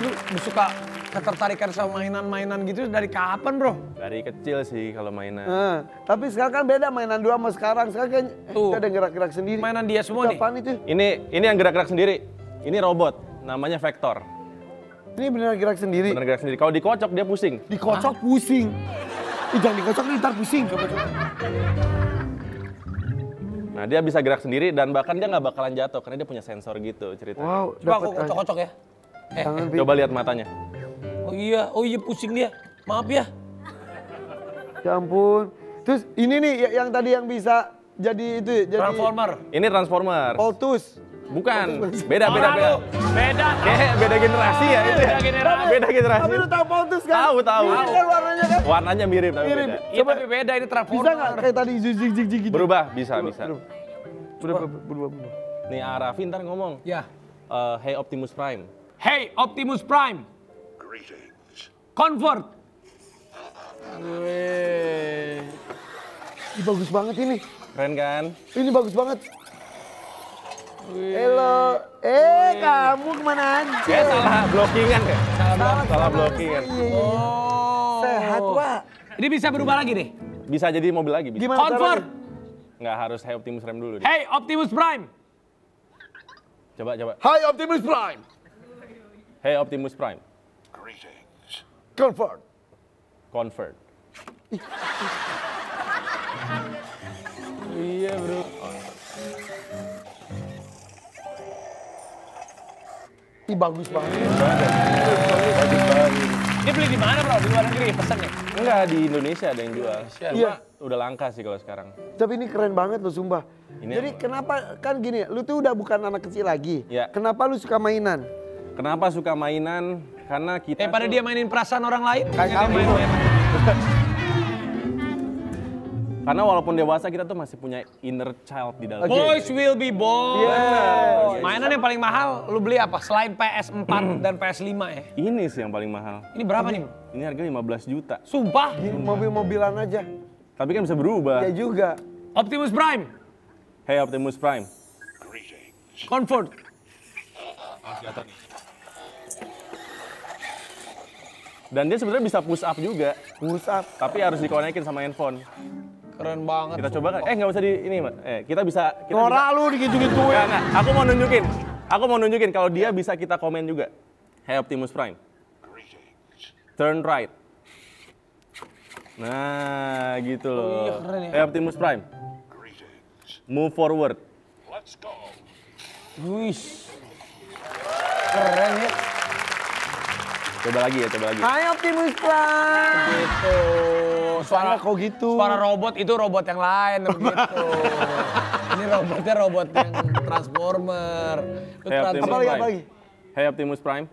lu, lu suka ketertarikan sama mainan-mainan gitu dari kapan bro? Dari kecil sih kalau mainan. Nah, tapi sekarang kan beda mainan dua sama sekarang. Sekarang kan Tuh. ada gerak-gerak sendiri. Mainan dia semua nih. Apaan itu? Ini ini yang gerak-gerak sendiri. Ini robot, namanya Vector. Ini benar gerak sendiri. Bener gerak sendiri. Kalau dikocok dia pusing. Dikocok pusing. Ih, jangan dikocok nih, ntar pusing. Coba, coba. Nah dia bisa gerak sendiri dan bahkan dia nggak bakalan jatuh karena dia punya sensor gitu cerita. Wow, Coba aku kocok-kocok ya. Eh, Jangan, Pi. Coba lihat matanya. oh iya, oh iya pusing dia. Maaf ya. Ya ampun. Terus ini nih ya- yang tadi yang bisa jadi itu ya, jadi Transformer. Ini Transformer. Poltus. Bukan. Beda beda beda. Beda. Kayak beda generasi ya itu ya. Beda generasi. Beda generasi. Tapi lu tahu Poltus kan? Tahu, tahu. Ini kan warnanya kan? Warnanya mirip tapi Mirip. beda. Iya tapi beda ini Transformer. Bisa nggak kayak tadi zig zig zig gitu? Berubah bisa bisa. Berubah, berubah, berubah. berubah. Nih Arafi ntar ngomong. Ya. eh, hey Optimus Prime. Hey Optimus Prime. Comfort. Wih. Ih, bagus banget ini. Keren kan? Ini bagus banget. Halo. Eh, kamu ke mana aja? Eh salah blockingan ya? Salah, Salah blockingan. Iya, iya. Oh. Sehat, Wak. Ini bisa berubah lagi deh. Bisa jadi mobil lagi bisa. Gimana Comfort. caranya? Nggak harus Hey Optimus Prime dulu deh. Hey Optimus Prime. Coba coba. Hai Optimus Prime. Hey Optimus Prime. Comfort. Convert. Iya bro. Ih, bagus banget. Ini beli di mana bro? Di luar negeri pesen ya? Enggak di Indonesia ada yang jual. Iya. udah langka sih kalau sekarang. Tapi ini keren banget loh, sumpah. Ini Jadi kenapa, kan gini, lu tuh udah bukan anak kecil lagi. Iya. Kenapa lu suka mainan? Kenapa suka mainan? Karena kita Daripada tuh- dia mainin perasaan orang lain. Kayak kamu. Karena walaupun dewasa kita tuh masih punya inner child di dalam. Oke. Boys will be boys. Yes. Mainan yang paling mahal lu beli apa? Selain PS4 dan PS5 ya? Ini sih yang paling mahal. Ini berapa nih? Ini harganya 15 juta. Sumpah. Mobil-mobilan aja. Tapi kan bisa berubah. Ya juga. Optimus Prime. Hey Optimus Prime. Comfort. Dan dia sebenarnya bisa push up juga, Push up. tapi harus dikonekin sama handphone. Keren banget. Kita coba kan? Eh nggak usah di ini, Mbak. Eh kita bisa. Kita Norak lu bisa. digitu-gituin. Nggak, nggak. Aku mau nunjukin. Aku mau nunjukin kalau dia bisa kita komen juga. Hey Optimus Prime. Turn right. Nah, gitu loh. iya, keren ya. Hey Optimus Prime. Move forward. Wih. Keren ya. Coba lagi ya, coba lagi. Hai Optimus Prime. Gitu. Suara kok gitu. Suara robot itu robot yang lain begitu. Ini robotnya robot yang transformer. Lu Hey, Optimus Apa lagi, apa lagi? Hey Optimus Prime.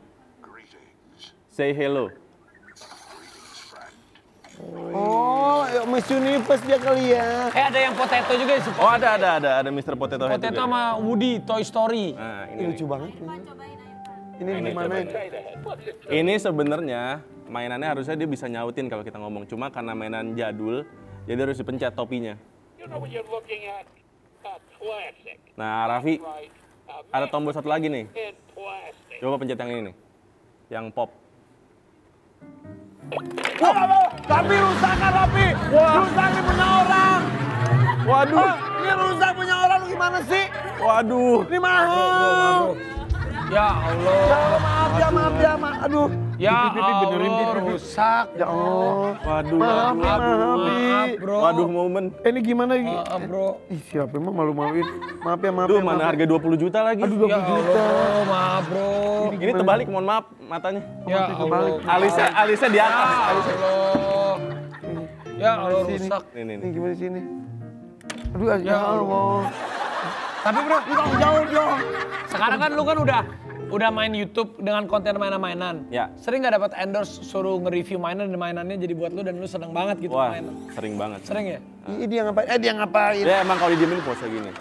Say hello. Oh, ya, Miss Universe dia kali ya. Eh ada yang potato juga di Oh ada ada ada ada Mr. Potato Head Potato juga. sama Woody Toy Story. Nah, Ini ini, lucu banget. Ini, ini Ini gimana? ini. ini sebenarnya mainannya harusnya dia bisa nyautin kalau kita ngomong. Cuma karena mainan jadul, jadi harus dipencet topinya. Nah, Raffi, ada tombol satu lagi nih. Coba pencet yang ini nih. Yang pop. Tapi rusak kan Rapi? Rusak nih punya orang. Waduh, Oh, ini rusak punya orang lu gimana sih? waduh. Ini mahal. Ya Allah. Ya Allah, maaf ya, maaf ya, maaf. Aduh. Ya benerin, Allah rusak. Ya Allah. Waduh, Maaf, ya, maaf, Pi. Maaf bro. Waduh, momen. Eh, ini gimana? Gi? Maaf bro. Ih, siapa emang malu-maluin? Maaf ya, maaf Aduh, ya, mana maaf. harga 20 juta lagi. Aduh, 20 Ya juta. Allah, maaf bro. Ini terbalik, mohon maaf matanya. Ya terbalik. Allah. Alisnya, alisnya di Ya atas. Alisnya. Allah. Ya Allah rusak. Nih, nih, Ini nih. gimana sini? Aduh, ya, Ya Allah. Tapi bro, Jauh, jauh, jauh. sekarang kan lu kan udah udah main YouTube dengan konten mainan-mainan. Ya. Sering nggak dapat endorse suruh nge-review mainan dan mainannya jadi buat lu dan lu seneng banget gitu Wah, main. sering banget. Sering ya? Ih, dia ngapain? Eh, dia ngapain? Ya emang kalau didiemin pose gini.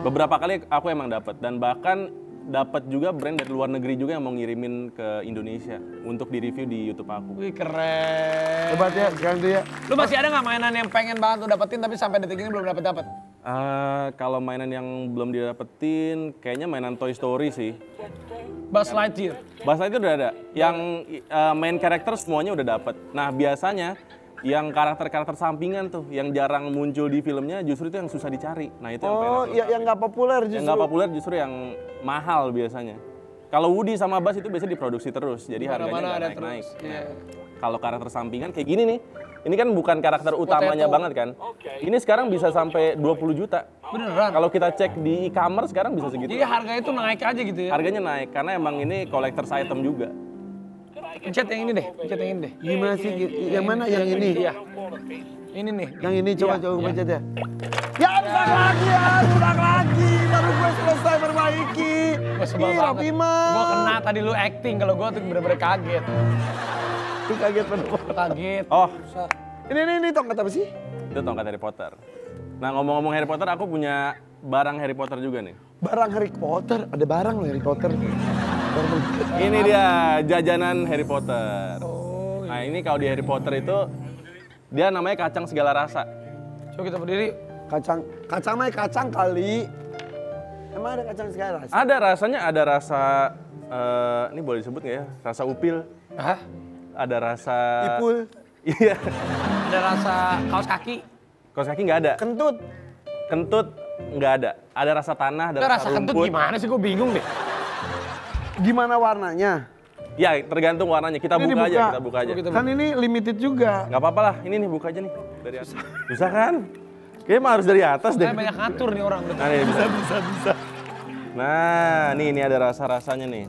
Beberapa kali aku emang dapat dan bahkan dapat juga brand dari luar negeri juga yang mau ngirimin ke Indonesia untuk di review di YouTube aku. Wih keren. Hebat ya, sekarang tuh ya. Lu masih ada nggak mainan yang pengen banget lu dapetin tapi sampai detik ini belum dapet dapet? Eh, kalau mainan yang belum didapetin, kayaknya mainan Toy Story sih. Buzz Lightyear. Bahasa itu udah ada. Yang eh, main karakter semuanya udah dapet. Nah biasanya yang karakter-karakter sampingan tuh, yang jarang muncul di filmnya, justru itu yang susah dicari. Nah itu yang pengen Oh, ya, yang nggak populer justru. Yang nggak populer justru yang mahal biasanya. Kalau Woody sama Buzz itu biasanya diproduksi terus, jadi harganya Mana-mana nggak ada naik-naik. terus. Iya. Kalau karakter sampingan kayak gini nih, ini kan bukan karakter utamanya Potato. banget kan. Ini sekarang bisa sampai 20 juta. Beneran. Kalau kita cek di e-commerce sekarang bisa segitu. Jadi harganya itu naik aja gitu ya. Harganya naik karena emang ini collector's item juga. Pencet yang ini deh, pencet yang ini deh. Gimana sih? Yang mana? Yang ini? Iya. Ini nih. Yang ini coba Iya, coba iya. pencet ya. Ya rusak lagi ya, rusak lagi. Baru gue selesai perbaiki. Gue sebel Ih, banget. Gue kena tadi lu acting, kalau gue tuh bener-bener kaget. Lu kaget kenapa? Kaget. Oh, Ini ini ini tongkat apa sih? itu tongkat Harry Potter. Nah ngomong-ngomong Harry Potter, aku punya barang Harry Potter juga nih. Barang Harry Potter, ada barang loh Harry Potter. Ini dia jajanan Harry Potter. Oh, Nah ini kalau di Harry Potter itu dia namanya kacang segala rasa. Coba kita berdiri. Kacang, kacang mah kacang kali. Emang ada kacang segala rasa? Ada rasanya, ada rasa eh, ini boleh disebut nggak ya? Rasa upil, Hah? Ada rasa Ipul, Iya. Ada rasa kaos kaki. Kaos kaki nggak ada, kentut. kentut nggak ada. Ada rasa tanah, ada Itu rasa, rasa kentut rumput. gimana sih? Gue bingung deh. Gimana warnanya? Ya tergantung warnanya. Kita Ini buka aja, kita buka aja. Kan ini limited juga. Nggak apa-apa lah. Ini nih buka aja nih dari atas. Bisa kan? Kayaknya mah harus dari atas deh. Kayak banyak ngatur nih orang. Nah, nih, bisa, bisa, bisa. Nah, nih, ini ada rasa-rasanya nih.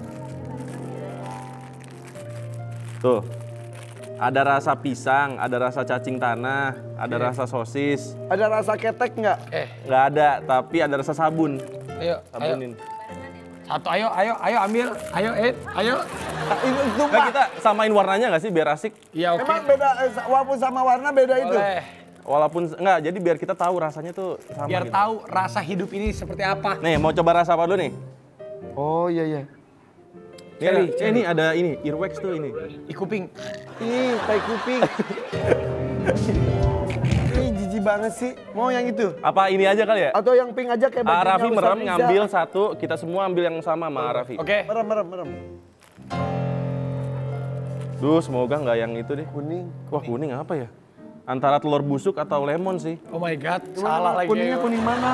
Tuh. Ada rasa pisang, ada rasa cacing tanah, ada rasa sosis. Ada rasa ketek nggak? Eh, Nggak ada, tapi ada rasa sabun. ayo, ayo. Sabunin. Satu, ayo, ayo, ayo ambil. Ayo, eh, ayo. Nah, itu Nah, sumpah. kita samain warnanya nggak sih biar asik? Iya, oke. Emang beda, eh, walaupun sama warna beda itu. Boleh. Walaupun enggak, jadi biar kita tahu rasanya tuh sama Biar gitu. tahu rasa hidup ini seperti apa. Nih, mau coba rasa apa dulu nih? Oh iya iya. Ini ada, ini ada ini, earwax tuh ini. Di kuping. Ih, tai kuping. Ih, jijik banget sih. Mau yang itu? Apa ini aja kali ya? Atau yang pink aja kayak Ah, bajunya Raffi merem Riza. ngambil satu, kita semua ambil yang sama sama Raffi. Oke. Merem, merem, merem. Duh, semoga nggak yang itu deh. Kuning. Wah, kuning apa ya? Antara telur busuk atau lemon sih. Oh my god, salah lagi. Kuningnya kuning mana?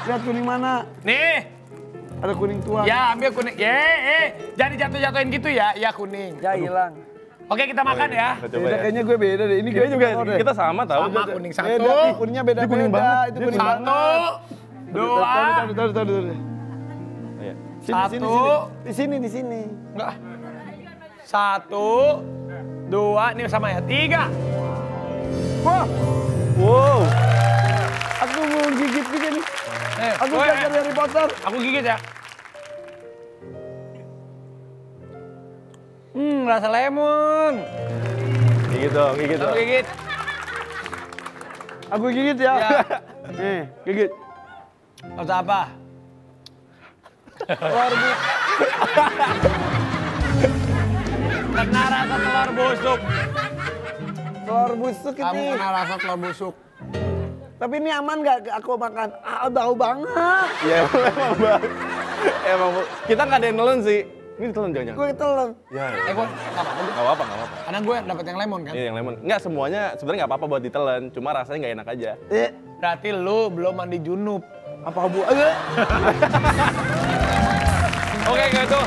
Lihat kuning mana? Nih, Ada kuning tua. ya ambil kuning. Ye, eh, jangan jatuh-jatuhin gitu ya. Ya kuning. Ya hilang. Oke, kita makan ya. Kita coba Beda, ya. kayaknya gue beda deh. Ini Kita kayaknya juga, deh. kita sama tahu. Sama kuning satu. Beda, nih, kuningnya beda Ini kuning beda. banget. Itu kuning Satu, banget. dua, Taruh, taruh, taruh, taruh, taruh. Iya. Sini, sini, Satu. sini. Di sini, di sini. enggak. Satu, dua, ini sama ya. Tiga. Wah, Wow. aku mau gigit juga nih. Eh, Aku gue- belajar Harry Potter. Aku gigit ya. Hmm, rasa lemon. Gigit dong, gigit Aku dong. gigit. Aku gigit ya. Ya. Nih, gigit. Rasa apa? Telur bu. Kena rasa telur busuk. Telur busuk Kamu ini. kena rasa telur busuk. Tapi ini aman nggak aku makan? Ah, bau banget. Ya emang, emang. Emang kita nggak ada yang nelen sih. Ini telan jangan-jangan. Gue telan. Ya, Eh, gue nggak apa-apa. nggak apa-apa, nggak apa-apa. Karena gue dapet yang lemon kan. Ini yang lemon. Nggak semuanya sebenarnya nggak apa-apa buat ditelan. Cuma rasanya nggak enak aja. Eh, Berarti lu belum mandi junub. apa bu? Eh, Oke gitu.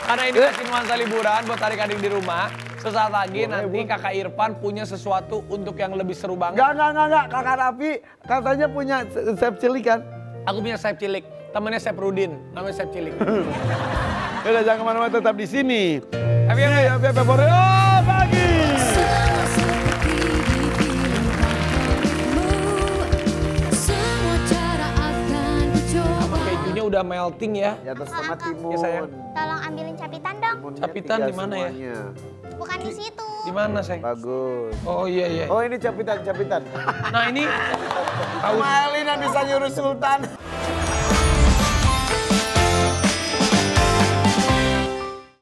Karena ini masih nuansa liburan buat adik-adik di rumah. Sesaat lagi nanti kakak Irfan punya sesuatu untuk yang lebih seru banget. Enggak, enggak, enggak, enggak. Kakak Raffi katanya punya sep cilik kan? Aku punya Sep Cilik. Temennya Sep Rudin. Namanya Sep Cilik. Udah jangan ke mana-mana tetap di sini. Happy pagi. Semua cara akan kucoba Kejunya udah melting ya. Di atas sama timun. Ya, sayang. Tolong ambilin capitan dong. Timunnya Capitan di mana ya? Bukan di situ. Di mana, sayang? Bagus. Oh iya iya. Oh ini capitan, capitan. Nah ini yang bisa nyuruh Sultan.